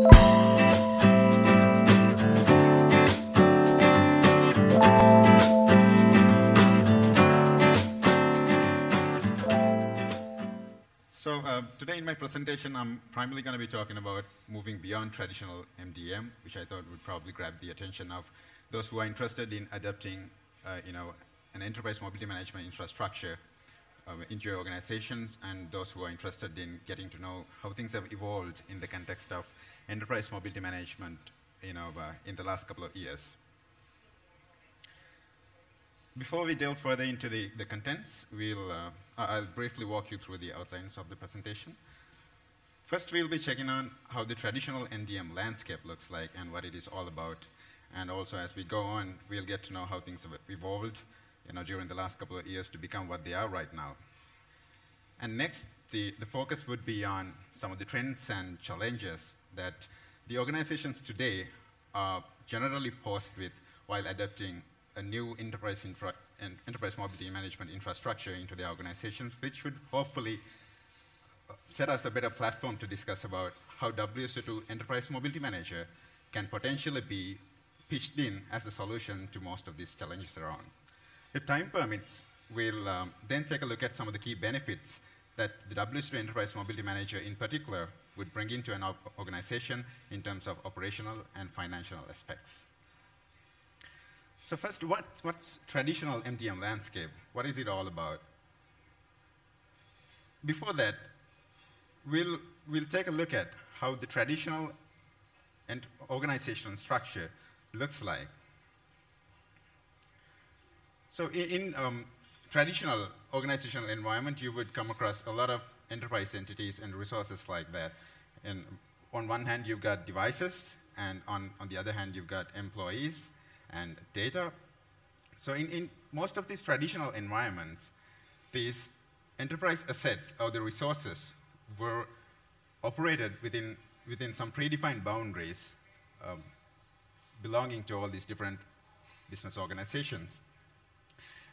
So uh, today in my presentation, I'm primarily going to be talking about moving beyond traditional MDM, which I thought would probably grab the attention of those who are interested in adapting, uh, you know, an enterprise mobility management infrastructure uh, into your organizations, and those who are interested in getting to know how things have evolved in the context of enterprise mobility management, you know, uh, in the last couple of years. Before we delve further into the, the contents, we'll, uh, I'll briefly walk you through the outlines of the presentation. First, we'll be checking on how the traditional MDM landscape looks like and what it is all about. And also, as we go on, we'll get to know how things have evolved you know, during the last couple of years to become what they are right now. And next, the, the focus would be on some of the trends and challenges that the organizations today are generally posed with while adapting a new enterprise, infra enterprise mobility management infrastructure into their organizations, which would hopefully uh, set us a better platform to discuss about how WSO2 Enterprise Mobility Manager can potentially be pitched in as a solution to most of these challenges around. If time permits, we'll um, then take a look at some of the key benefits that the WSO2 Enterprise Mobility Manager in particular would bring into an organization in terms of operational and financial aspects. So first, what, what's traditional MDM landscape? What is it all about? Before that, we'll, we'll take a look at how the traditional and organizational structure looks like. So in, in um, traditional organizational environment, you would come across a lot of enterprise entities and resources like that. And on one hand, you've got devices, and on, on the other hand, you've got employees, and data. So in, in most of these traditional environments, these enterprise assets or the resources were operated within, within some predefined boundaries um, belonging to all these different business organizations.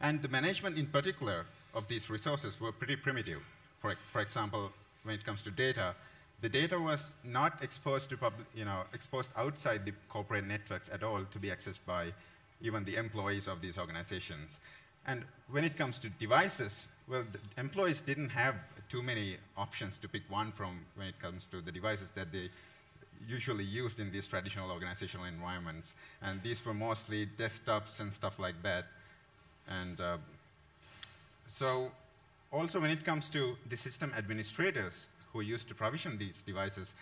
And the management in particular of these resources were pretty primitive. For, for example, when it comes to data, the data was not exposed to you know, exposed outside the corporate networks at all to be accessed by even the employees of these organizations. And when it comes to devices, well, the employees didn't have too many options to pick one from when it comes to the devices that they usually used in these traditional organizational environments. And these were mostly desktops and stuff like that. And uh, so also when it comes to the system administrators, who used to provision these devices,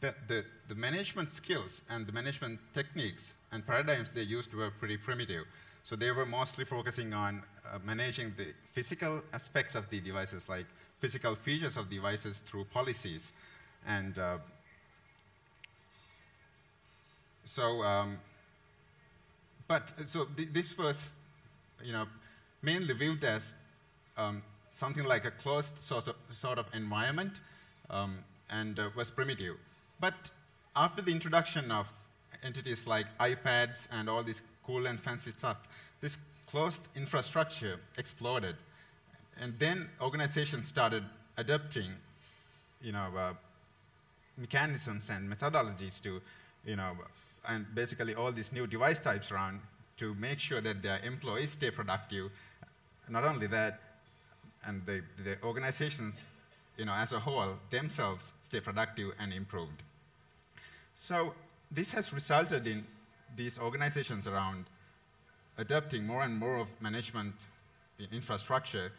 the, the, the, management skills and the management techniques and paradigms they used were pretty primitive. So they were mostly focusing on uh, managing the physical aspects of the devices, like physical features of devices through policies. And uh, so, um, but so th this was, you know, mainly viewed as um, something like a closed sort of, sort of environment um, and uh, was primitive. But after the introduction of entities like iPads and all this cool and fancy stuff, this closed infrastructure exploded. And then organizations started adopting, you know, uh, mechanisms and methodologies to, you know, and basically all these new device types around to make sure that their employees stay productive. Not only that, and the, the organizations you know, as a whole, themselves stay productive and improved. So this has resulted in these organizations around adopting more and more of management infrastructure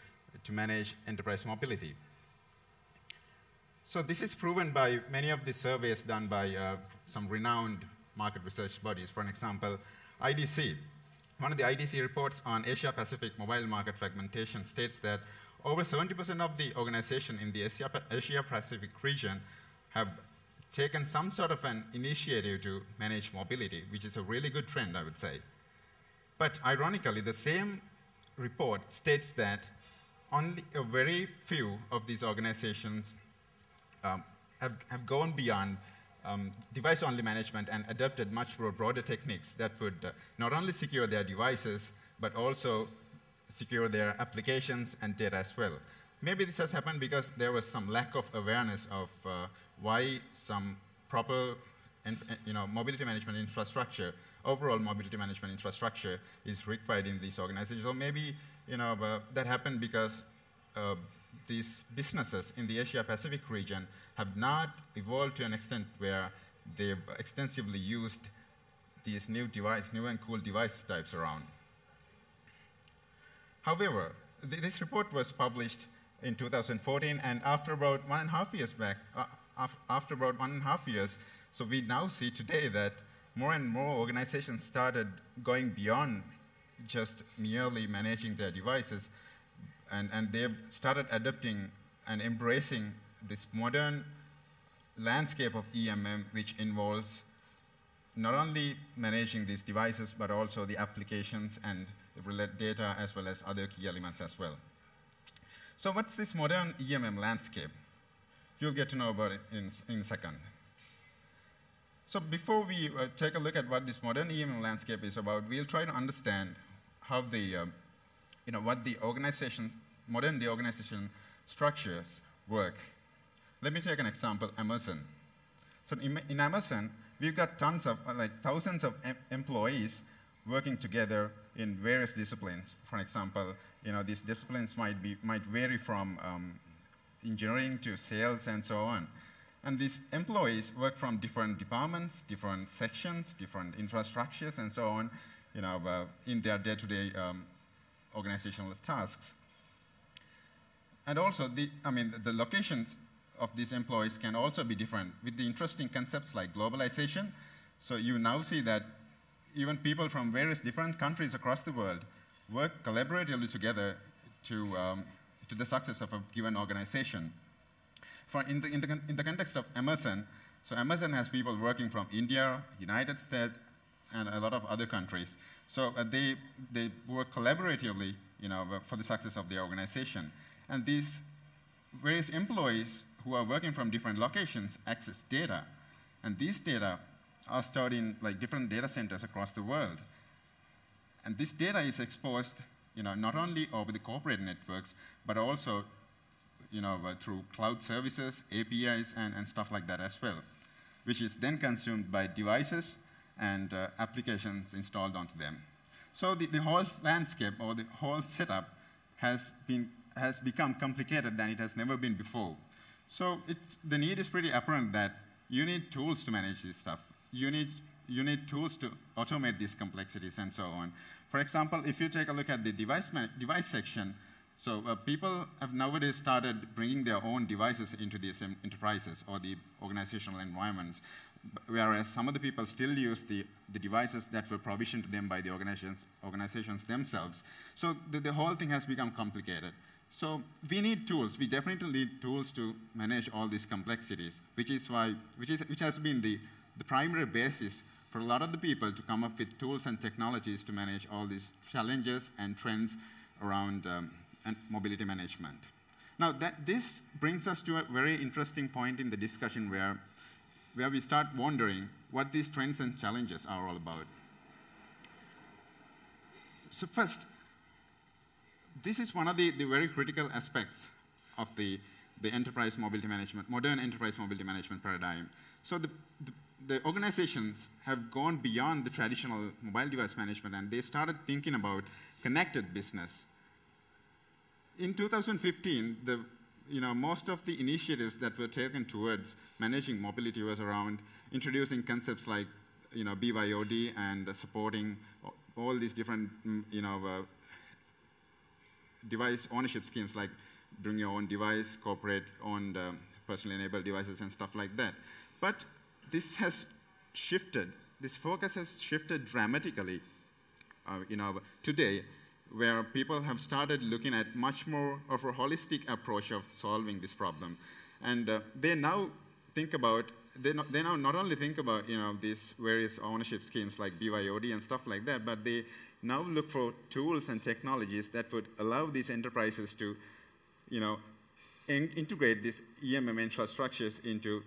to manage enterprise mobility. So this is proven by many of the surveys done by uh, some renowned market research bodies. For an example, IDC. One of the IDC reports on Asia-Pacific mobile market fragmentation states that over 70% of the organization in the Asia-Pacific region have taken some sort of an initiative to manage mobility, which is a really good trend, I would say. But ironically, the same report states that only a very few of these organizations um, have, have gone beyond um, device-only management and adopted much more broader techniques that would uh, not only secure their devices, but also secure their applications and data as well. Maybe this has happened because there was some lack of awareness of uh, why some proper you know, mobility management infrastructure, overall mobility management infrastructure is required in these organizations. Or maybe you know, uh, that happened because uh, these businesses in the Asia Pacific region have not evolved to an extent where they've extensively used these new device, new and cool device types around. However, th this report was published in 2014, and after about one and a half years back, uh, af after about one and a half years, so we now see today that more and more organizations started going beyond just merely managing their devices, and, and they've started adopting and embracing this modern landscape of EMM, which involves not only managing these devices, but also the applications and the related data as well as other key elements as well. So what's this modern EMM landscape? You'll get to know about it in, in a second. So before we uh, take a look at what this modern EMM landscape is about, we'll try to understand how the, uh, you know, what the organization, modern day organization structures work. Let me take an example, Amazon. So in, in Amazon, we've got tons of, uh, like thousands of em employees working together in various disciplines. For example, you know, these disciplines might, be, might vary from um, engineering to sales and so on. And these employees work from different departments, different sections, different infrastructures, and so on, you know, uh, in their day-to-day -day, um, organizational tasks. And also, the, I mean, the locations of these employees can also be different with the interesting concepts like globalization. So you now see that even people from various different countries across the world work collaboratively together to, um, to the success of a given organization. For in, the, in, the, in the context of Amazon, so Amazon has people working from India, United States, and a lot of other countries. So uh, they, they work collaboratively you know, for the success of the organization. And these various employees who are working from different locations access data. And these data are stored in like different data centers across the world. And this data is exposed you know, not only over the corporate networks, but also you know, uh, through cloud services, APIs, and, and stuff like that as well, which is then consumed by devices and uh, applications installed onto them. So the, the whole landscape or the whole setup has, been, has become complicated than it has never been before. So the need is pretty apparent that you need tools to manage this stuff. You need, you need tools to automate these complexities and so on. For example, if you take a look at the device, device section, so uh, people have nowadays started bringing their own devices into these enterprises or the organizational environments, whereas some of the people still use the, the devices that were provisioned to them by the organizations, organizations themselves. So the, the whole thing has become complicated. So we need tools. We definitely need tools to manage all these complexities, which is why, which, is, which has been the, the primary basis for a lot of the people to come up with tools and technologies to manage all these challenges and trends around um, and mobility management. Now, that, this brings us to a very interesting point in the discussion where, where we start wondering what these trends and challenges are all about. So first, this is one of the, the very critical aspects of the, the enterprise mobility management, modern enterprise mobility management paradigm. So the, the, the organizations have gone beyond the traditional mobile device management and they started thinking about connected business in 2015, the, you know, most of the initiatives that were taken towards managing mobility was around introducing concepts like you know, BYOD and uh, supporting all these different mm, you know, uh, device ownership schemes like bring your own device, corporate owned uh, personally enabled devices and stuff like that. But this has shifted, this focus has shifted dramatically uh, you know, today where people have started looking at much more of a holistic approach of solving this problem. And uh, they now think about, they, no, they now not only think about you know, these various ownership schemes like BYOD and stuff like that, but they now look for tools and technologies that would allow these enterprises to you know, in integrate these EMM infrastructures into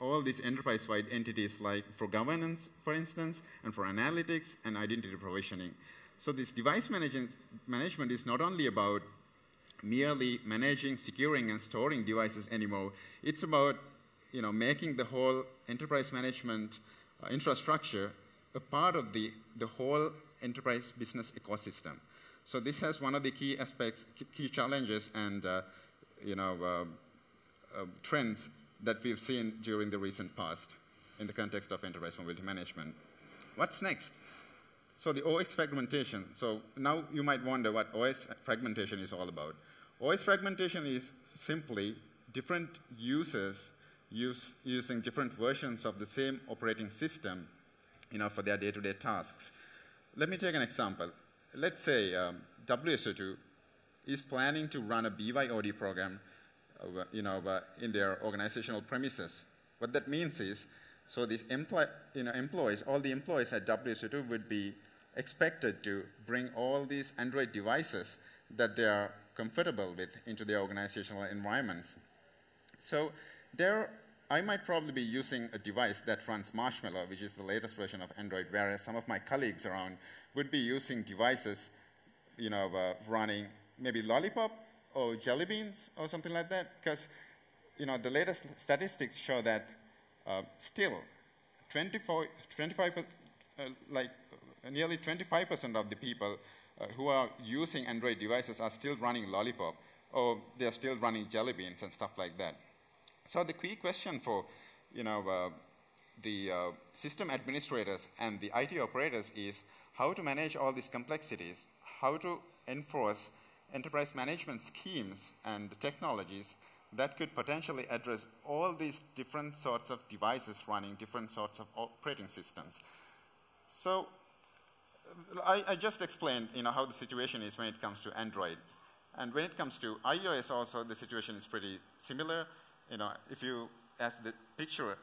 all these enterprise-wide entities like for governance, for instance, and for analytics and identity provisioning. So this device management is not only about merely managing, securing, and storing devices anymore. It's about you know, making the whole enterprise management uh, infrastructure a part of the, the whole enterprise business ecosystem. So this has one of the key aspects, key challenges and uh, you know, uh, uh, trends that we've seen during the recent past in the context of enterprise mobility management. What's next? So the OS fragmentation. So now you might wonder what OS fragmentation is all about. OS fragmentation is simply different users use, using different versions of the same operating system you know, for their day-to-day -day tasks. Let me take an example. Let's say um, WSO2 is planning to run a BYOD program uh, you know, uh, in their organizational premises. What that means is, so these empl you know, employees, all the employees at WSO2 would be expected to bring all these Android devices that they are comfortable with into their organizational environments. So there, I might probably be using a device that runs Marshmallow, which is the latest version of Android, whereas some of my colleagues around would be using devices, you know, uh, running maybe Lollipop or Jelly Beans or something like that, because, you know, the latest statistics show that uh, still 24, 25, uh, like nearly 25% of the people uh, who are using Android devices are still running Lollipop, or they're still running Jelly Beans and stuff like that. So the key question for, you know, the uh, system administrators and the IT operators is how to manage all these complexities, how to enforce enterprise management schemes and technologies that could potentially address all these different sorts of devices running different sorts of operating systems. So I, I, just explained you know, how the situation is when it comes to Android. And when it comes to iOS also, the situation is pretty similar. You know, if you, as the picture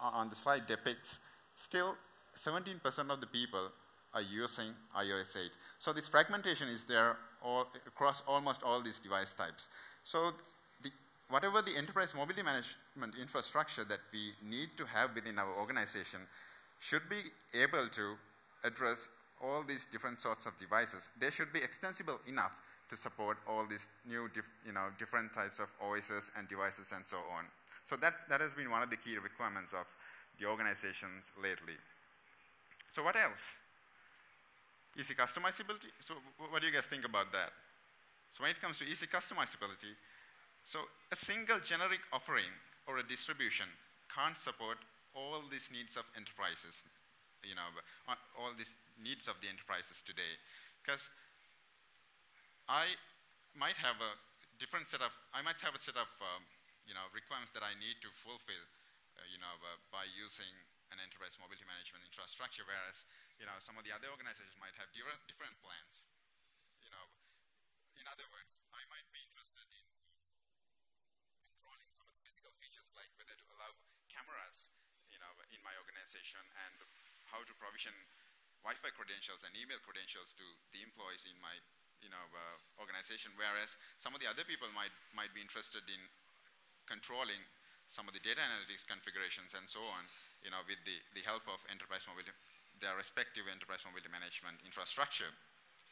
on the slide depicts, still 17% of the people are using iOS 8. So this fragmentation is there all, across almost all these device types. So whatever the enterprise mobility management infrastructure that we need to have within our organization should be able to address all these different sorts of devices. They should be extensible enough to support all these new, you know, different types of OSs and devices and so on. So that, that has been one of the key requirements of the organizations lately. So what else? Easy customizability. So what do you guys think about that? So when it comes to easy customizability, so a single generic offering or a distribution can't support all these needs of enterprises, you know, all these needs of the enterprises today. Because I might have a different set of, I might have a set of, um, you know, requirements that I need to fulfill, uh, you know, uh, by using an enterprise mobility management infrastructure, whereas, you know, some of the other organizations might have different, different plans. You know, in other words, I might be interested in controlling some of the physical features, like whether to allow cameras, you know, in my organization and how to provision Wi-Fi credentials and email credentials to the employees in my you know, uh, organization, whereas some of the other people might, might be interested in controlling some of the data analytics configurations and so on, you know, with the, the help of enterprise mobility, their respective enterprise mobility management infrastructure.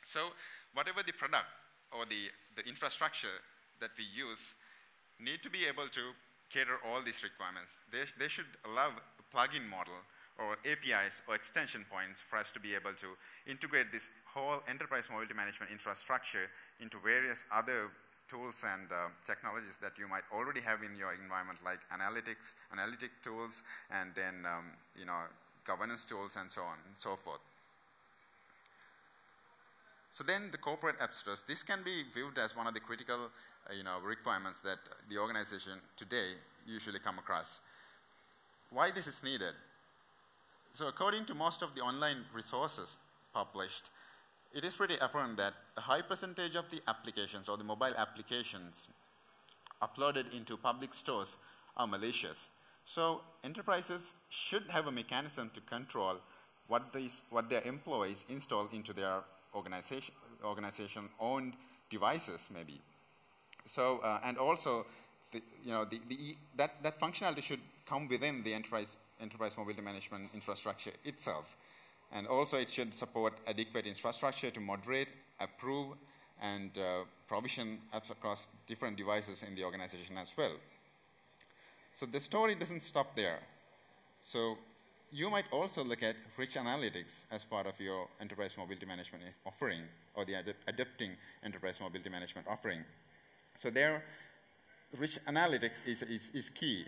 So whatever the product or the, the infrastructure that we use need to be able to cater all these requirements. They, they should allow plug-in model or APIs or extension points for us to be able to integrate this whole enterprise mobility management infrastructure into various other tools and uh, technologies that you might already have in your environment like analytics, analytic tools, and then um, you know, governance tools and so on and so forth. So then the corporate app stores, this can be viewed as one of the critical uh, you know, requirements that the organization today usually come across. Why this is needed? So according to most of the online resources published, it is pretty apparent that a high percentage of the applications or the mobile applications uploaded into public stores are malicious. So enterprises should have a mechanism to control what, these, what their employees install into their organization, organization-owned devices, maybe. So, uh, and also, the, you know, the, the, that, that functionality should come within the enterprise enterprise mobility management infrastructure itself. And also it should support adequate infrastructure to moderate, approve, and uh, provision apps across different devices in the organization as well. So the story doesn't stop there. So you might also look at rich analytics as part of your enterprise mobility management offering or the ad adapting enterprise mobility management offering. So there, rich analytics is, is, is key.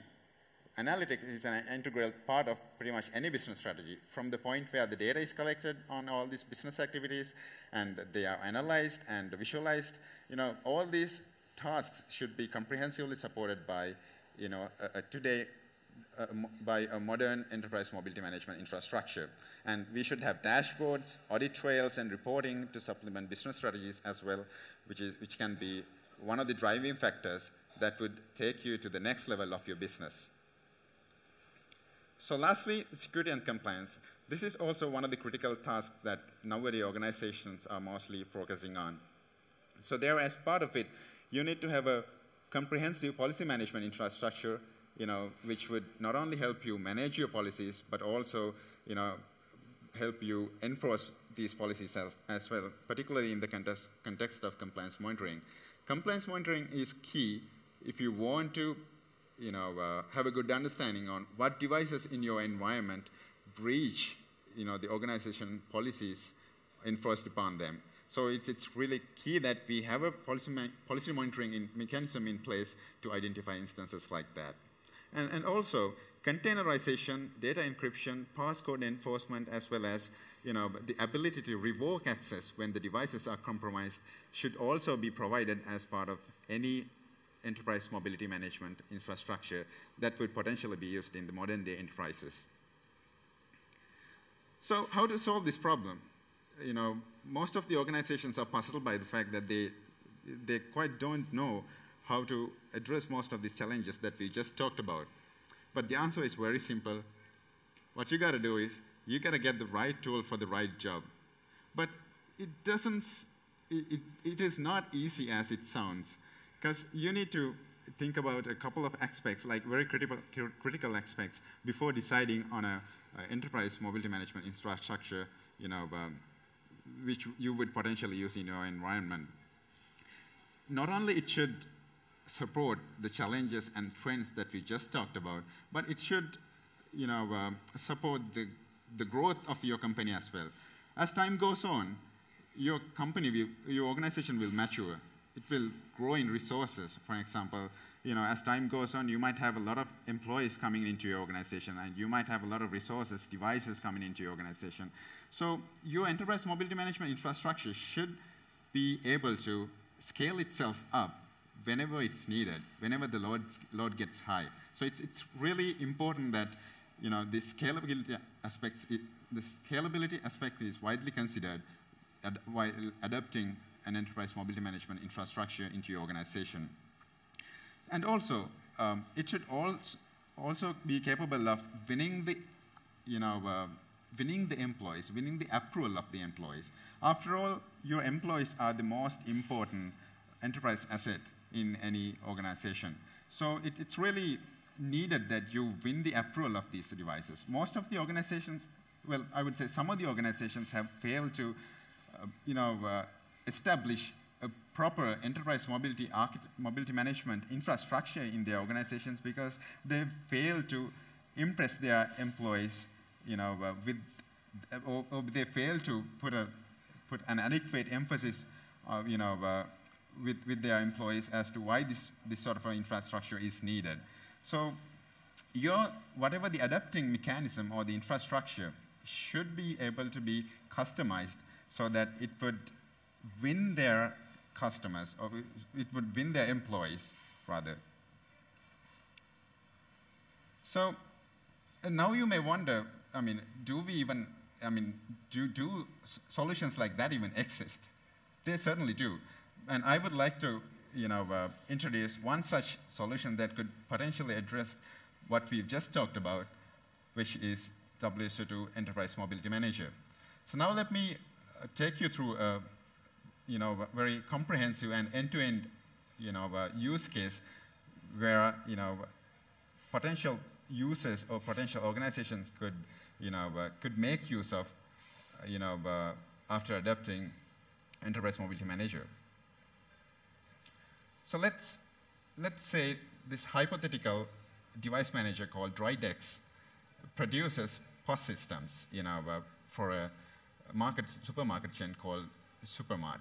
Analytics is an integral part of pretty much any business strategy from the point where the data is collected on all these business activities and they are analyzed and visualized. You know, all these tasks should be comprehensively supported by, you know, a, a today by a modern enterprise mobility management infrastructure. And we should have dashboards, audit trails, and reporting to supplement business strategies as well, which, is, which can be one of the driving factors that would take you to the next level of your business. So lastly, security and compliance. This is also one of the critical tasks that nowadays organizations are mostly focusing on. So there, as part of it, you need to have a comprehensive policy management infrastructure, you know, which would not only help you manage your policies, but also, you know, help you enforce these policies as well, particularly in the context, context of compliance monitoring. Compliance monitoring is key if you want to you know, uh, have a good understanding on what devices in your environment breach you know, the organization policies enforced upon them. So it's, it's really key that we have a policy, policy monitoring in mechanism in place to identify instances like that. And, and also, containerization, data encryption, passcode enforcement, as well as you know, the ability to revoke access when the devices are compromised should also be provided as part of any enterprise mobility management infrastructure that would potentially be used in the modern day enterprises. So how to solve this problem? You know, most of the organizations are puzzled by the fact that they, they quite don't know how to address most of these challenges that we just talked about. But the answer is very simple. What you got to do is you got to get the right tool for the right job. But it doesn't, it, it, it is not easy as it sounds. Because you need to think about a couple of aspects, like very critical, critical aspects, before deciding on a, a enterprise mobility management infrastructure, you know, um, which you would potentially use in your environment. Not only it should support the challenges and trends that we just talked about, but it should, you know, uh, support the, the growth of your company as well. As time goes on, your company, will, your organization will mature it will grow in resources. For example, you know, as time goes on, you might have a lot of employees coming into your organization, and you might have a lot of resources, devices coming into your organization. So your enterprise mobility management infrastructure should be able to scale itself up whenever it's needed, whenever the load, load gets high. So it's, it's really important that you know, the scalability aspects, it, the scalability aspect is widely considered ad while adapting an enterprise mobility management infrastructure into your organization. And also, um, it should also, also be capable of winning the, you know, uh, winning the employees, winning the approval of the employees. After all, your employees are the most important enterprise asset in any organization. So it, it's really needed that you win the approval of these devices. Most of the organizations, well, I would say some of the organizations have failed to, uh, you know, uh, establish a proper enterprise mobility, mobility management infrastructure in their organizations because they fail to impress their employees, you know, uh, with, or, or, they fail to put, a, put an adequate emphasis, uh, you know, uh, with, with their employees as to why this, this sort of infrastructure is needed. So your, whatever the adapting mechanism or the infrastructure should be able to be customized so that it would win their customers, or it would win their employees, rather. So now you may wonder, I mean, do we even, I mean, do, do solutions like that even exist? They certainly do. And I would like to, you know, uh, introduce one such solution that could potentially address what we've just talked about, which is WSO2 Enterprise Mobility Manager. So now let me uh, take you through a you know, very comprehensive and end-to-end, you know, uh, use case where, you know, potential users or potential organizations could, you know, uh, could make use of, uh, you know, after adopting Enterprise Mobility Manager. So let's, let's say this hypothetical device manager called Drydex produces POS systems, you know, for a market, supermarket chain called Supermart.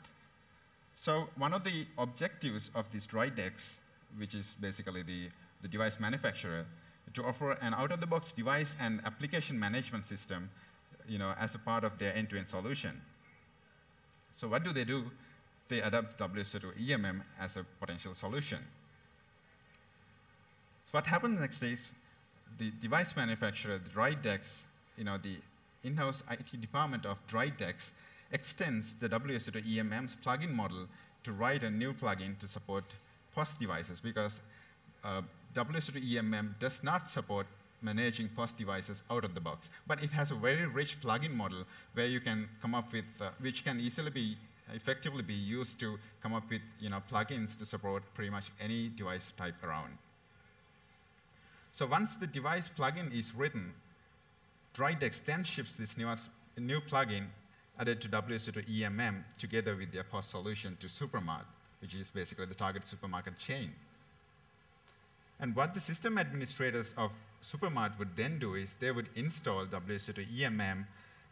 So one of the objectives of this DRIDEX, which is basically the, the device manufacturer, to offer an out-of-the-box device and application management system you know, as a part of their end-to-end solution. So what do they do? They adopt WSO2 EMM as a potential solution. So what happens next is the device manufacturer, the DRIDEX, you know, the in-house IT department of DRIDEX extends the WSO2 EMM's plugin model to write a new plugin to support POS devices because uh, WSO2 EMM does not support managing POS devices out of the box. But it has a very rich plugin model where you can come up with, uh, which can easily be effectively be used to come up with you know, plugins to support pretty much any device type around. So once the device plugin is written, DRIDEX then ships this new, new plugin added to WSO2 EMM together with their POS solution to Supermart, which is basically the target supermarket chain. And what the system administrators of Supermart would then do is they would install WSO2 EMM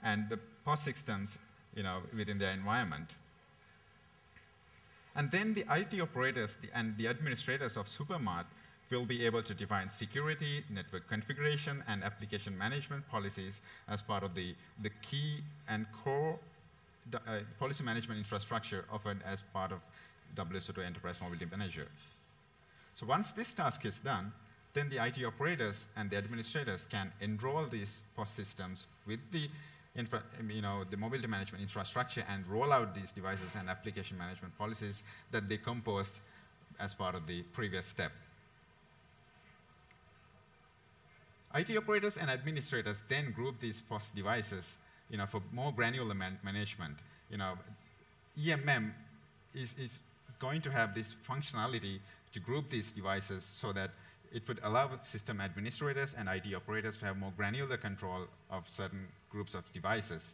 and the POS systems you know, within their environment. And then the IT operators and the administrators of Supermart will be able to define security, network configuration, and application management policies as part of the, the key and core uh, policy management infrastructure offered as part of WSO2 Enterprise Mobility Manager. So once this task is done, then the IT operators and the administrators can enroll these POS systems with the, infra, you know, the mobility management infrastructure and roll out these devices and application management policies that they composed as part of the previous step. IT operators and administrators then group these POS devices you know, for more granular man management. You know, EMM is, is going to have this functionality to group these devices so that it would allow system administrators and IT operators to have more granular control of certain groups of devices.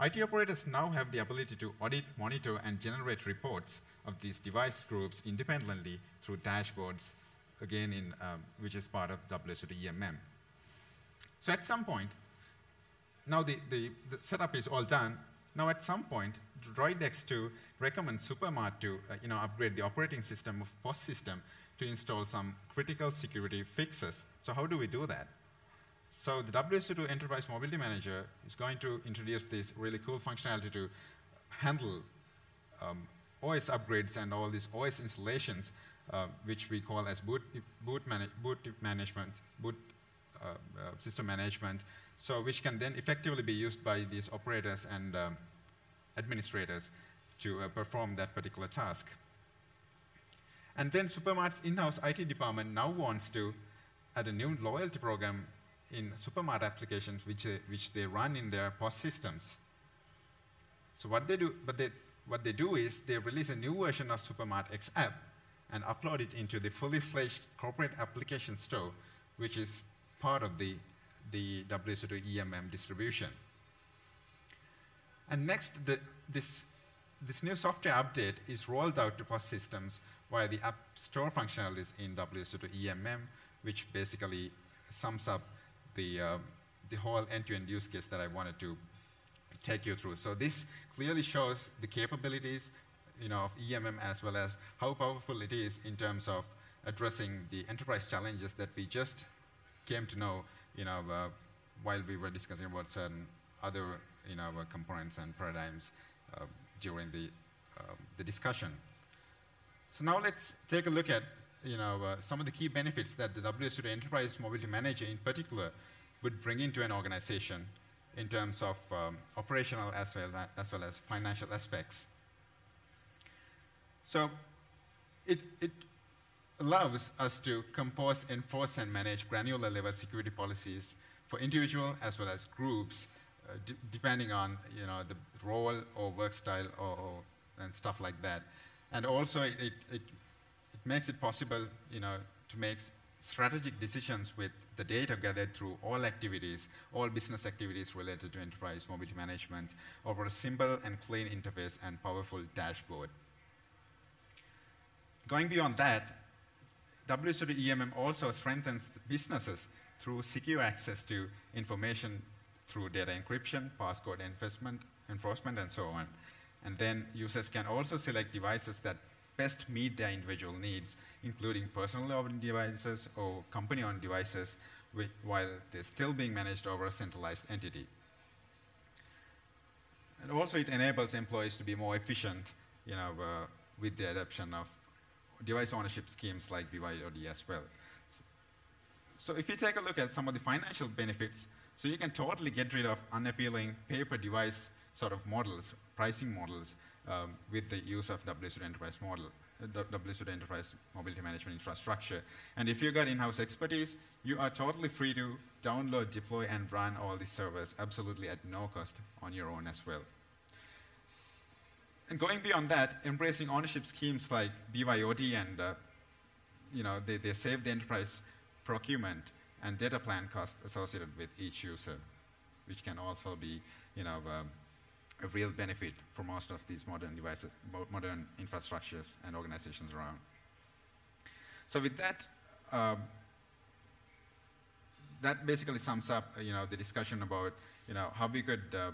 IT operators now have the ability to audit, monitor, and generate reports of these device groups independently through dashboards, again, in, um, which is part of WSO2 EMM. So at some point, now the, the, the, setup is all done. Now at some point, DRIDEX2 recommends Supermart to uh, you know, upgrade the operating system of POS system to install some critical security fixes. So how do we do that? So the WSO2 Enterprise Mobility Manager is going to introduce this really cool functionality to handle um, OS upgrades and all these OS installations, uh, which we call as boot, boot, boot management, boot uh, uh, system management, so which can then effectively be used by these operators and um, administrators to uh, perform that particular task. And then Supermart's in-house IT department now wants to add a new loyalty program in Supermart applications which, uh, which they run in their POS systems. So what they do, but they, what they do is they release a new version of Supermart X app and upload it into the fully fledged corporate application store, which is part of the, the WSO2 EMM distribution. And next, the, this, this new software update is rolled out to POS systems via the App Store functionalities in WSO2 EMM, which basically sums up the, um, the whole end-to-end -end use case that I wanted to take you through. So this clearly shows the capabilities you know, of EMM as well as how powerful it is in terms of addressing the enterprise challenges that we just came to know you know, uh, while we were discussing about certain other you know, uh, components and paradigms uh, during the, um, the discussion. So now let's take a look at you know, uh, some of the key benefits that the WSO2 Enterprise Mobility Manager in particular would bring into an organization in terms of um, operational as well, as well as financial aspects. So it, it allows us to compose, enforce, and manage granular level security policies for individual as well as groups, uh, depending on you know, the role or work style or, or, and stuff like that. And also, it, it, it, makes it possible you know, to make strategic decisions with the data gathered through all activities, all business activities related to enterprise mobility management over a simple and clean interface and powerful dashboard. Going beyond that, WSO2 EMM also strengthens businesses through secure access to information through data encryption, passcode enforcement, enforcement, and so on. And then users can also select devices that best meet their individual needs, including personally owned devices or company-owned devices, while they're still being managed over a centralized entity. And also it enables employees to be more efficient you know, uh, with the adoption of device ownership schemes like BYOD as well. So if you take a look at some of the financial benefits, so you can totally get rid of unappealing pay-per-device sort of models, pricing models, um, with the use of WSO Enterprise model, uh, WSO Enterprise Mobility Management Infrastructure. And if you've got in-house expertise, you are totally free to download, deploy, and run all these servers absolutely at no cost on your own as well. And going beyond that, embracing ownership schemes like BYOD and, uh, you know, they, they save the enterprise procurement and data plan cost associated with each user, which can also be, you know, um, a real benefit for most of these modern devices, modern infrastructures and organizations around. So with that, um, that basically sums up, you know, the discussion about, you know, how we could, uh,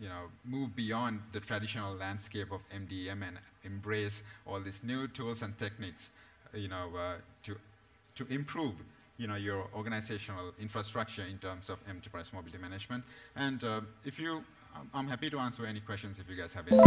you know, move beyond the traditional landscape of MDM and embrace all these new tools and techniques, you know, uh, to, to improve, you know, your organizational infrastructure in terms of enterprise mobility management. And uh, if you, I'm, I'm happy to answer any questions if you guys have any.